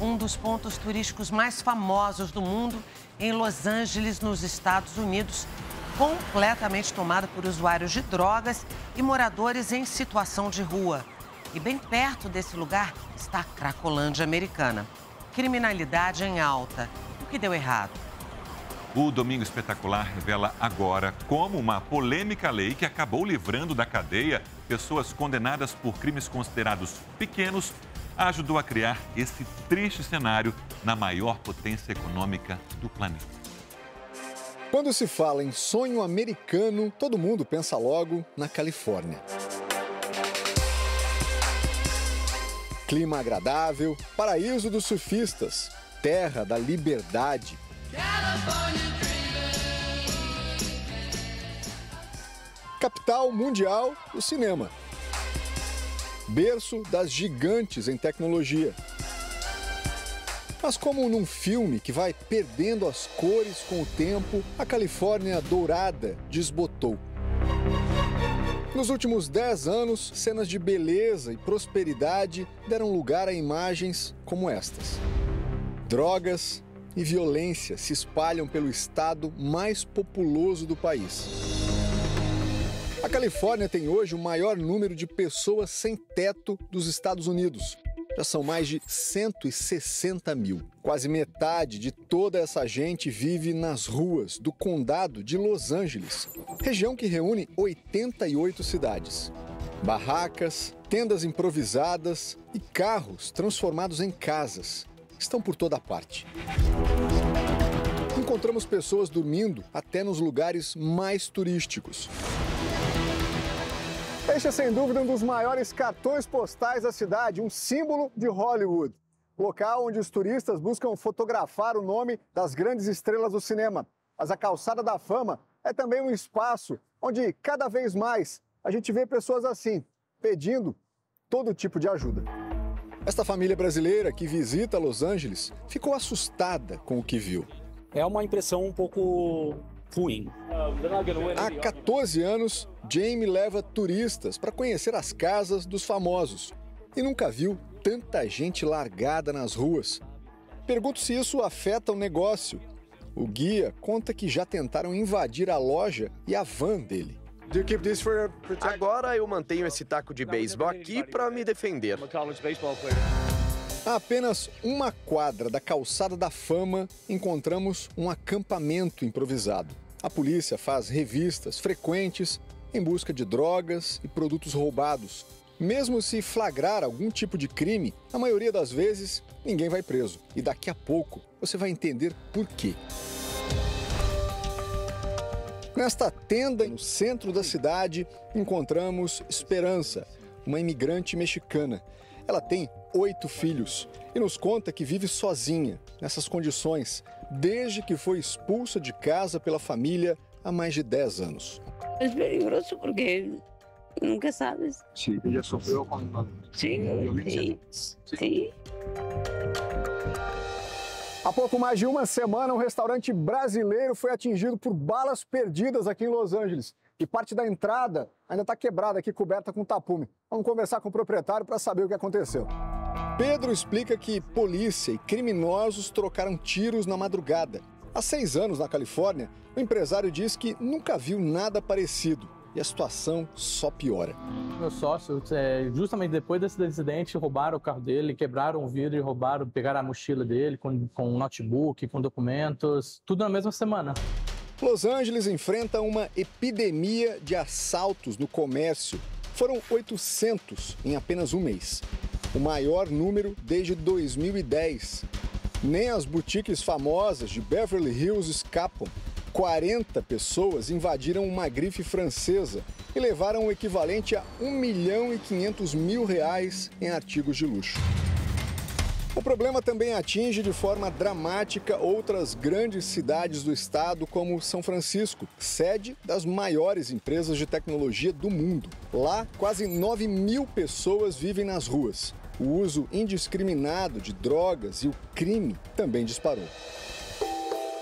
um dos pontos turísticos mais famosos do mundo, em Los Angeles, nos Estados Unidos, completamente tomado por usuários de drogas e moradores em situação de rua. E bem perto desse lugar está a Cracolândia americana. Criminalidade em alta. O que deu errado? O Domingo Espetacular revela agora como uma polêmica lei que acabou livrando da cadeia pessoas condenadas por crimes considerados pequenos ajudou a criar esse triste cenário na maior potência econômica do planeta. Quando se fala em sonho americano, todo mundo pensa logo na Califórnia. Clima agradável, paraíso dos surfistas, terra da liberdade. Capital mundial do cinema. Berço das gigantes em tecnologia. Mas como num filme que vai perdendo as cores com o tempo, a Califórnia dourada desbotou. Nos últimos 10 anos, cenas de beleza e prosperidade deram lugar a imagens como estas. Drogas e violência se espalham pelo estado mais populoso do país. A Califórnia tem hoje o maior número de pessoas sem teto dos Estados Unidos. Já são mais de 160 mil. Quase metade de toda essa gente vive nas ruas do condado de Los Angeles, região que reúne 88 cidades. Barracas, tendas improvisadas e carros transformados em casas estão por toda parte. Encontramos pessoas dormindo até nos lugares mais turísticos. Este é sem dúvida um dos maiores cartões postais da cidade, um símbolo de Hollywood. Local onde os turistas buscam fotografar o nome das grandes estrelas do cinema. Mas a Calçada da Fama é também um espaço onde cada vez mais a gente vê pessoas assim, pedindo todo tipo de ajuda. Esta família brasileira que visita Los Angeles ficou assustada com o que viu. É uma impressão um pouco ruim. Há 14 anos, Jamie leva turistas para conhecer as casas dos famosos e nunca viu tanta gente largada nas ruas. Pergunto se isso afeta o negócio. O guia conta que já tentaram invadir a loja e a van dele. Agora eu mantenho esse taco de beisebol aqui para me defender. A apenas uma quadra da calçada da fama, encontramos um acampamento improvisado. A polícia faz revistas frequentes em busca de drogas e produtos roubados. Mesmo se flagrar algum tipo de crime, a maioria das vezes ninguém vai preso. E daqui a pouco você vai entender por quê. Nesta tenda no centro da cidade, encontramos Esperança, uma imigrante mexicana. Ela tem oito filhos e nos conta que vive sozinha, nessas condições, desde que foi expulsa de casa pela família há mais de 10 anos. É perigoso porque nunca sabes. Sim, ela sofreu com Sim, sim, sim. Há pouco mais de uma semana, um restaurante brasileiro foi atingido por balas perdidas aqui em Los Angeles. E parte da entrada ainda está quebrada aqui, coberta com tapume. Vamos conversar com o proprietário para saber o que aconteceu. Pedro explica que polícia e criminosos trocaram tiros na madrugada. Há seis anos, na Califórnia, o empresário diz que nunca viu nada parecido e a situação só piora. Meu sócio, é, justamente depois desse incidente, roubaram o carro dele, quebraram o vidro e roubaram, pegaram a mochila dele com, com um notebook, com documentos, tudo na mesma semana. Los Angeles enfrenta uma epidemia de assaltos no comércio. Foram 800 em apenas um mês, o maior número desde 2010. Nem as boutiques famosas de Beverly Hills escapam. 40 pessoas invadiram uma grife francesa e levaram o equivalente a 1 milhão e 500 mil reais em artigos de luxo. O problema também atinge de forma dramática outras grandes cidades do estado, como São Francisco, sede das maiores empresas de tecnologia do mundo. Lá, quase 9 mil pessoas vivem nas ruas. O uso indiscriminado de drogas e o crime também disparou.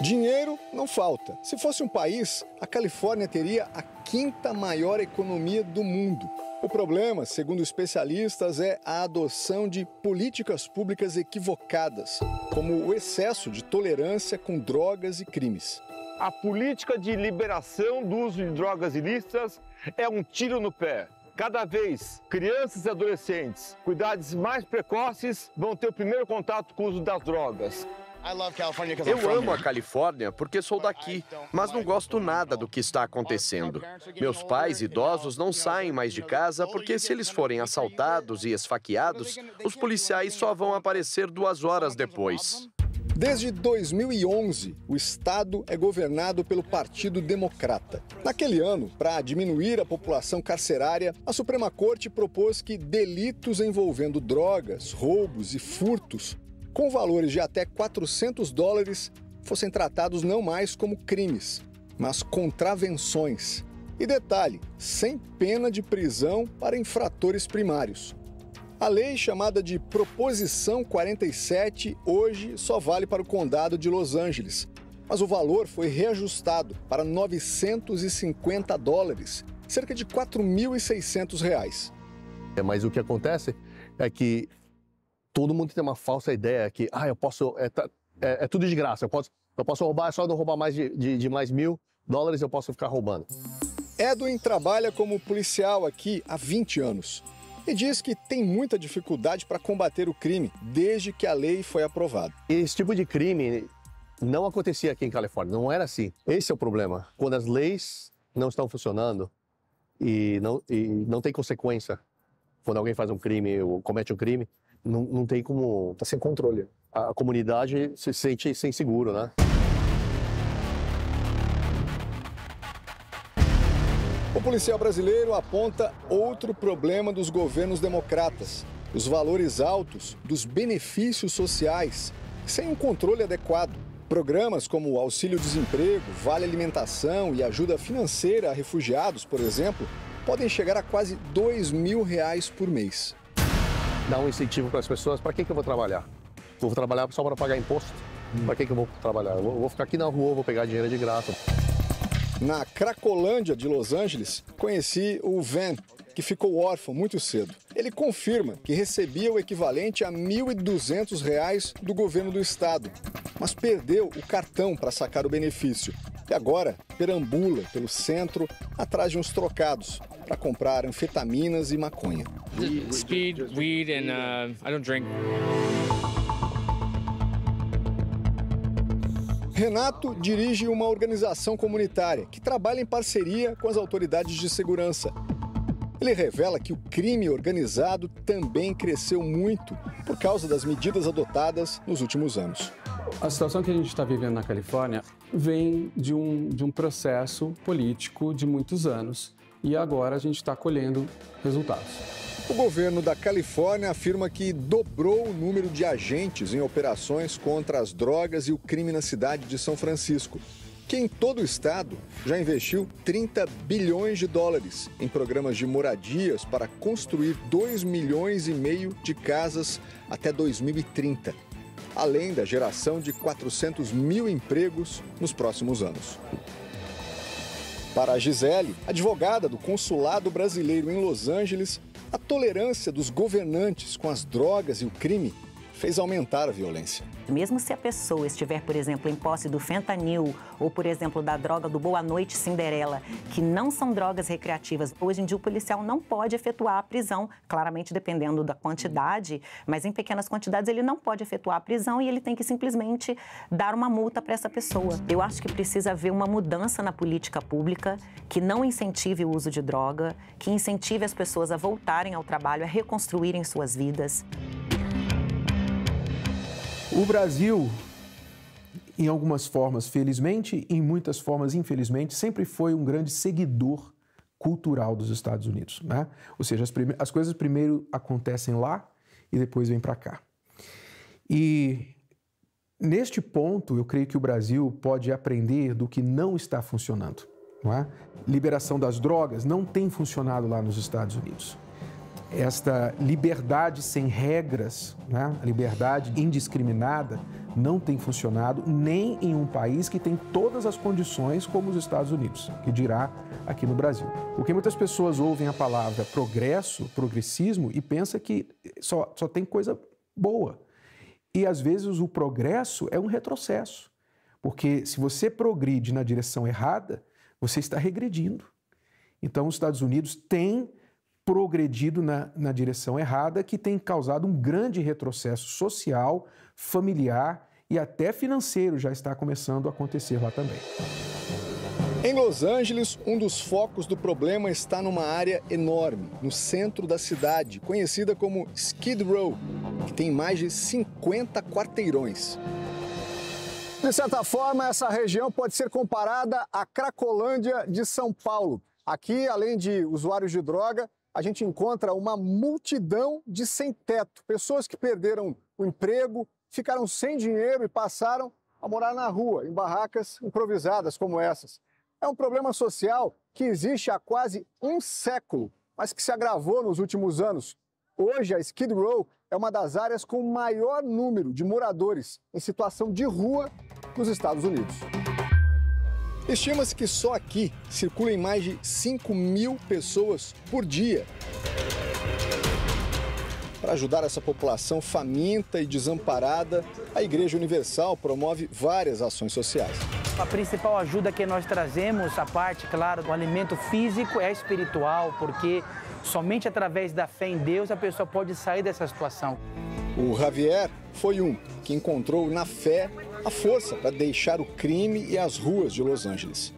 Dinheiro não falta. Se fosse um país, a Califórnia teria a quinta maior economia do mundo. O problema, segundo especialistas, é a adoção de políticas públicas equivocadas, como o excesso de tolerância com drogas e crimes. A política de liberação do uso de drogas ilícitas é um tiro no pé. Cada vez, crianças e adolescentes com idades mais precoces vão ter o primeiro contato com o uso das drogas. Eu amo a Califórnia porque sou daqui, mas não gosto nada do que está acontecendo. Meus pais idosos não saem mais de casa porque, se eles forem assaltados e esfaqueados, os policiais só vão aparecer duas horas depois. Desde 2011, o estado é governado pelo Partido Democrata. Naquele ano, para diminuir a população carcerária, a Suprema Corte propôs que delitos envolvendo drogas, roubos e furtos com valores de até 400 dólares, fossem tratados não mais como crimes, mas contravenções. E detalhe, sem pena de prisão para infratores primários. A lei chamada de Proposição 47 hoje só vale para o condado de Los Angeles, mas o valor foi reajustado para 950 dólares, cerca de 4.600 reais. É, mas o que acontece é que todo mundo tem uma falsa ideia que, ah, eu posso, é, é, é tudo de graça, eu posso, eu posso roubar, é só não roubar mais de, de, de mais mil dólares, eu posso ficar roubando. Edwin trabalha como policial aqui há 20 anos e diz que tem muita dificuldade para combater o crime desde que a lei foi aprovada. Esse tipo de crime não acontecia aqui em Califórnia, não era assim. Esse é o problema. Quando as leis não estão funcionando e não, e não tem consequência quando alguém faz um crime ou comete um crime, não, não tem como. Tá sem controle. A comunidade se sente sem seguro, né? O policial brasileiro aponta outro problema dos governos democratas: os valores altos dos benefícios sociais, sem um controle adequado. Programas como auxílio-desemprego, vale alimentação e ajuda financeira a refugiados, por exemplo, podem chegar a quase dois mil reais por mês dar um incentivo para as pessoas. Para que, que eu vou trabalhar? Vou trabalhar só para pagar imposto? Para que, que eu vou trabalhar? Eu vou ficar aqui na rua, vou pegar dinheiro de graça. Na Cracolândia de Los Angeles, conheci o Van, que ficou órfão muito cedo. Ele confirma que recebia o equivalente a R$ 1.200 do governo do estado, mas perdeu o cartão para sacar o benefício. E agora perambula pelo centro atrás de uns trocados para comprar anfetaminas e maconha. Speed, weed and uh, I don't drink. Renato dirige uma organização comunitária que trabalha em parceria com as autoridades de segurança. Ele revela que o crime organizado também cresceu muito por causa das medidas adotadas nos últimos anos. A situação que a gente está vivendo na Califórnia vem de um, de um processo político de muitos anos e agora a gente está colhendo resultados. O governo da Califórnia afirma que dobrou o número de agentes em operações contra as drogas e o crime na cidade de São Francisco, que em todo o estado já investiu 30 bilhões de dólares em programas de moradias para construir 2 milhões e meio de casas até 2030, além da geração de 400 mil empregos nos próximos anos. Para a Gisele, advogada do consulado brasileiro em Los Angeles, a tolerância dos governantes com as drogas e o crime fez aumentar a violência. Mesmo se a pessoa estiver, por exemplo, em posse do fentanil ou, por exemplo, da droga do Boa Noite Cinderela, que não são drogas recreativas, hoje em dia o policial não pode efetuar a prisão, claramente dependendo da quantidade, mas em pequenas quantidades ele não pode efetuar a prisão e ele tem que simplesmente dar uma multa para essa pessoa. Eu acho que precisa haver uma mudança na política pública que não incentive o uso de droga, que incentive as pessoas a voltarem ao trabalho, a reconstruírem suas vidas. O Brasil, em algumas formas, felizmente, em muitas formas, infelizmente, sempre foi um grande seguidor cultural dos Estados Unidos. Né? Ou seja, as, as coisas primeiro acontecem lá e depois vêm para cá. E neste ponto, eu creio que o Brasil pode aprender do que não está funcionando. Não é? Liberação das drogas não tem funcionado lá nos Estados Unidos esta liberdade sem regras, né? liberdade indiscriminada, não tem funcionado nem em um país que tem todas as condições como os Estados Unidos, que dirá aqui no Brasil. Porque muitas pessoas ouvem a palavra progresso, progressismo e pensam que só, só tem coisa boa. E às vezes o progresso é um retrocesso. Porque se você progride na direção errada, você está regredindo. Então, os Estados Unidos têm progredido na, na direção errada, que tem causado um grande retrocesso social, familiar e até financeiro já está começando a acontecer lá também. Em Los Angeles, um dos focos do problema está numa área enorme, no centro da cidade, conhecida como Skid Row, que tem mais de 50 quarteirões. De certa forma, essa região pode ser comparada à Cracolândia de São Paulo. Aqui, além de usuários de droga, a gente encontra uma multidão de sem-teto, pessoas que perderam o emprego, ficaram sem dinheiro e passaram a morar na rua, em barracas improvisadas como essas. É um problema social que existe há quase um século, mas que se agravou nos últimos anos. Hoje, a Skid Row é uma das áreas com maior número de moradores em situação de rua nos Estados Unidos. Estima-se que só aqui circulem mais de 5 mil pessoas por dia. Para ajudar essa população faminta e desamparada, a Igreja Universal promove várias ações sociais. A principal ajuda que nós trazemos, a parte, claro, do alimento físico é espiritual, porque somente através da fé em Deus a pessoa pode sair dessa situação. O Javier foi um que encontrou na fé a força para deixar o crime e as ruas de Los Angeles.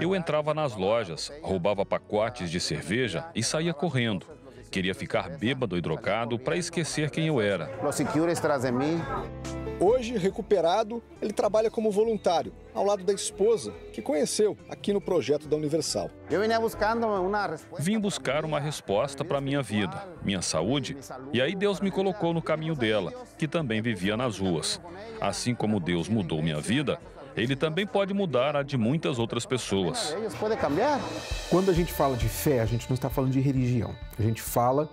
Eu entrava nas lojas, roubava pacotes de cerveja e saía correndo. Queria ficar bêbado e drogado para esquecer quem eu era. Hoje, recuperado, ele trabalha como voluntário, ao lado da esposa, que conheceu aqui no projeto da Universal. Vim buscar uma resposta para a minha vida, minha saúde, e aí Deus me colocou no caminho dela, que também vivia nas ruas. Assim como Deus mudou minha vida, ele também pode mudar a de muitas outras pessoas. Quando a gente fala de fé, a gente não está falando de religião. A gente fala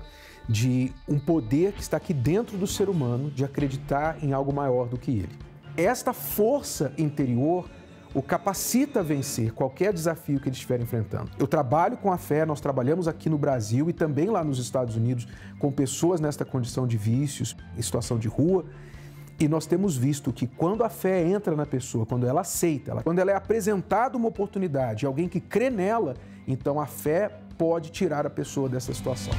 de um poder que está aqui dentro do ser humano de acreditar em algo maior do que ele. Esta força interior o capacita a vencer qualquer desafio que ele estiver enfrentando. Eu trabalho com a fé, nós trabalhamos aqui no Brasil e também lá nos Estados Unidos com pessoas nesta condição de vícios, em situação de rua, e nós temos visto que quando a fé entra na pessoa, quando ela aceita, ela, quando ela é apresentada uma oportunidade, alguém que crê nela, então a fé pode tirar a pessoa dessa situação.